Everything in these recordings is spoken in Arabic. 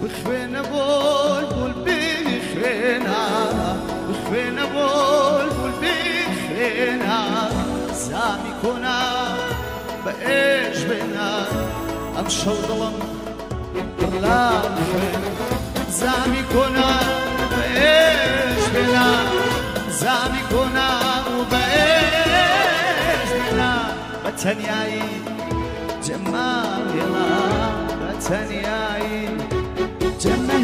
بخوێنە بۆل بول بخوێنە بخوێنە بۆل بول بخوێنە زامی کۆنا بە ئێش بێنە ئەم شەو دڵم بڵا بخوێن زامی کۆنا بە ئێش بێنە بە تەنیایی جەمە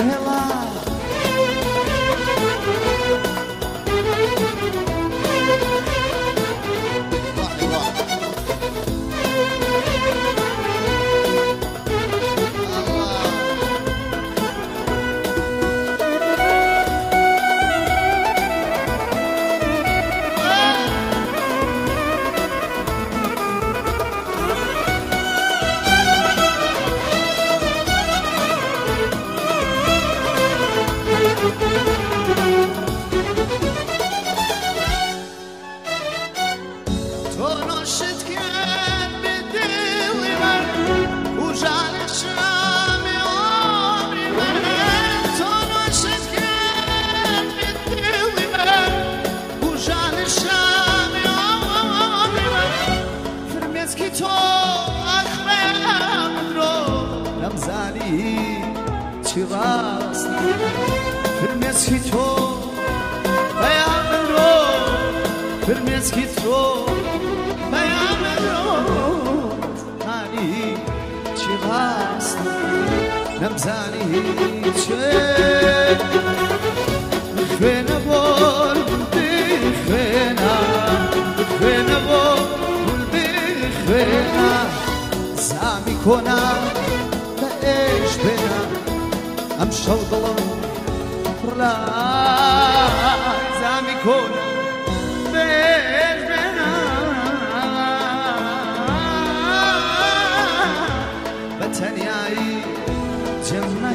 چی ڕاست فرمێسکی تۆ بەیان درۆ فرمێسکی تۆ بەیان درۆ هانی چی ڕاست نەمزانی چێ خوێنە بۆل خوێنە خوێنە بۆ خوێنە زامی کۆنا بە ئێش بێنە ئەم شەو دڵم پڕلا زامی کۆنا بە ئێش بێنە بە تەنیایی جەمە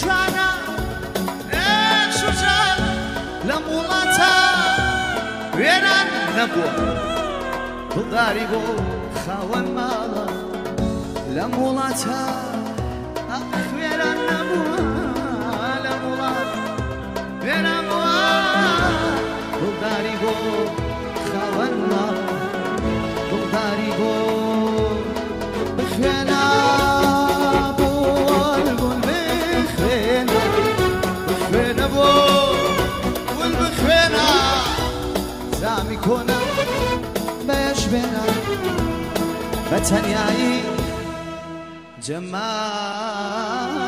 ئێش و ژانە ئێش و ژان لەم وڵاتە وێران نەبووە دڵداری بۆ خاوەن ماڵە لەم وڵاتە خوێران نەبووە لەم وڵات وێران ناکۆنە بەش بێنە بە تەنایی جەمال